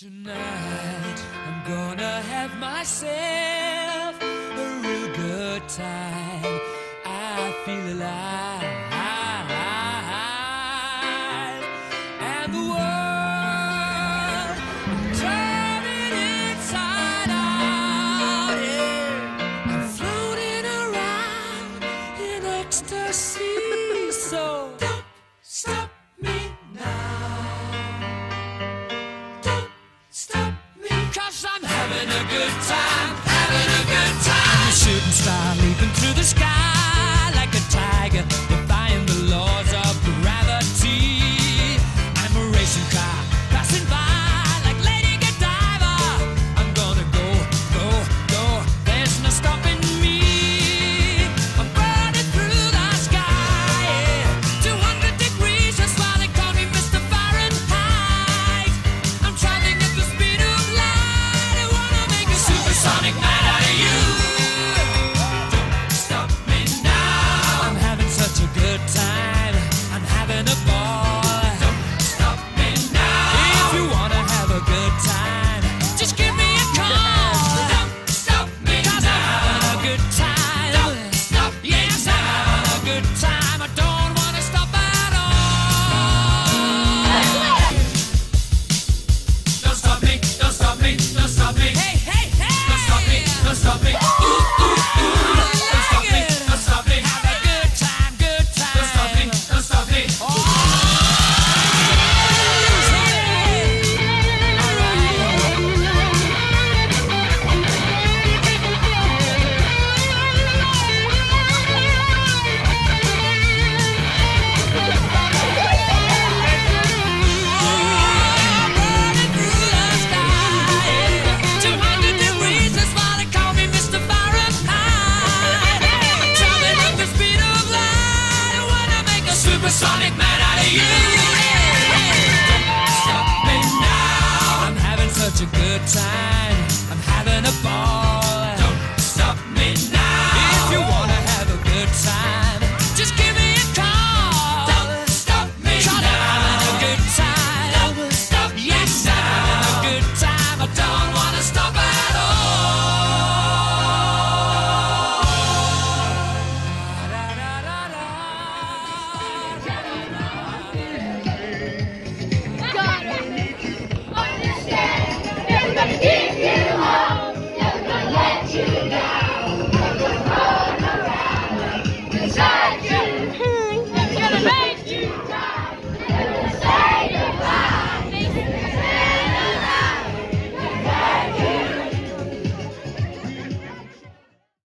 Tonight, I'm gonna have myself a real good time. I feel alive. And the world, turning inside out. Yeah. I'm floating around in ecstasy. So, don't stop. something. supersonic man out of you.